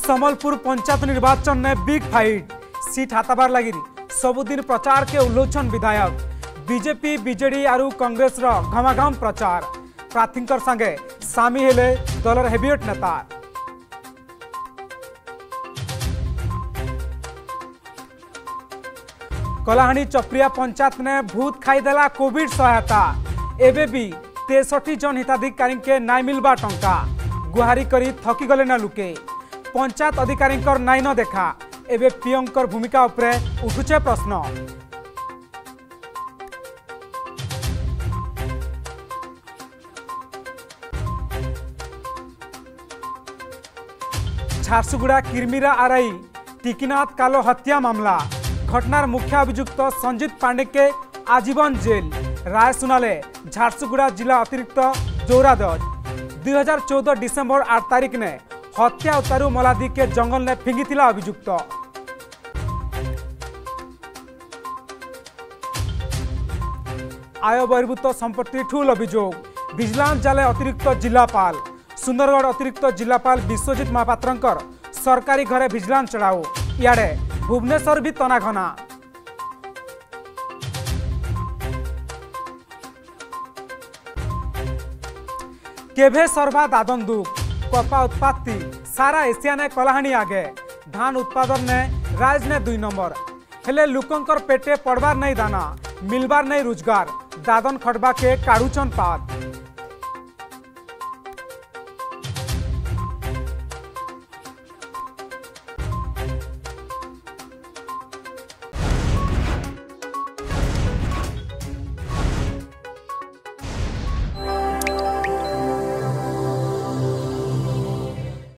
समलपुर पंचायत निर्वाचन में big fight. Seat हाताबार लगी सबुदिन प्रचार के उल्लोचन विधायक। बीजेपी, बीजेडी आरु कांग्रेस रो घमाघम प्रचार। प्रार्थी संगे सामी हेले दलर हेविएट नेता। कलाहाणी चप्रिया पंचायत ने भूत खाईदेला कोविड सहायता। एबे भी तेसठी जन हिताधिकारी के नाई मिलवा टंका। गुहारी करी थकी गले न लुके। পঞ্চায়েত অধিকারীঙ্কর নাইন দেখা এবে পিওঙ্কর ভূমিকা উপরে উঠুছে প্রশ্ন ঝারসুগুড়া কিরমিরা আরাই টিকিনাথ কালো হত্যা মামলা ঘটনার মুখ্য অভিযুক্ত সঞ্জিত পাণ্ডেকে আজীবন জেল রায় শুনালে ঝারসুগুড়া জেলা অতিরিক্ত জৌরা জজ দুই ডিসেম্বর আট তারিখ নে हत्या उतारू मलादी के जंगल ने फिंगिथिला अभियुक्त आय बहिर्भूत संपत्ति ठूल अभियोग विजिलांस जाले अतिरिक्त जिलापाल सुंदरगढ़ अतिरिक्त जिलापाल विश्वजित महापात्रंकर सरकारी घरे विजिलांस चढ़ाऊ इे भुवनेश्वर भी तनाघना केभे सर्वा दादन कपा उत्पत्ति सारा एशिया ने कलाहा आगे। धान उत्पादन ने राज ने दुई नंबर। हेले लोकंर पेटे पड़वार नहीं दाना, मिलबार नहीं रोज़गार। दादन खटबा के काढ़ुचन पात।